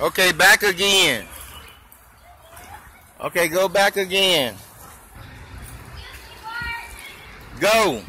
Okay, back again. Okay, go back again. Go.